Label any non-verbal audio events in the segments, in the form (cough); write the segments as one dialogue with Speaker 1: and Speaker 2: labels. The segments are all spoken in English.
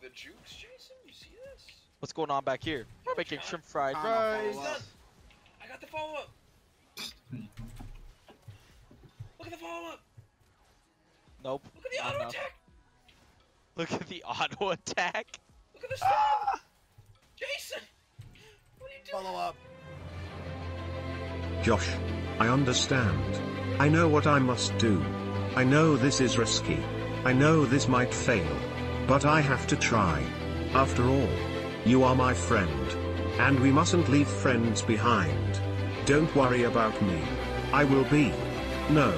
Speaker 1: the jukes, Jason. You see this?
Speaker 2: What's going on back here? We're making shrimp fried
Speaker 3: Time
Speaker 2: rice.
Speaker 1: I got the follow up. Look at the follow up.
Speaker 2: Nope.
Speaker 1: Look at the auto attack.
Speaker 2: Look at the (laughs) auto attack.
Speaker 1: Look at the stun. (laughs) Jason. What are you doing?
Speaker 3: Follow up.
Speaker 4: Josh, I understand. I know what I must do. I know this is risky. I know this might fail. But I have to try. After all, you are my friend. And we mustn't leave friends behind. Don't worry about me. I will be. No.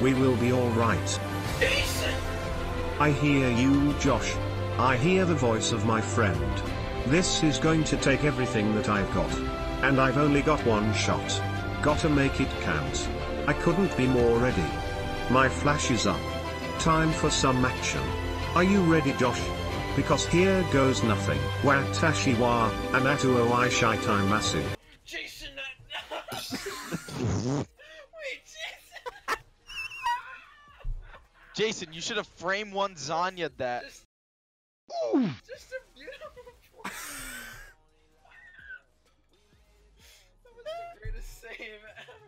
Speaker 4: We will be alright. I hear you, Josh. I hear the voice of my friend. This is going to take everything that I've got. And I've only got one shot. Gotta make it count. I couldn't be more ready. My flash is up. Time for some action. Are you ready, Josh? Because here goes nothing. Watashi wa, anatu o i shaitai masu.
Speaker 1: Jason. That... (laughs) Wait, Jason.
Speaker 2: Jason, you should have frame one Zanya that.
Speaker 1: Just, just a beautiful. (laughs) that was the greatest save ever.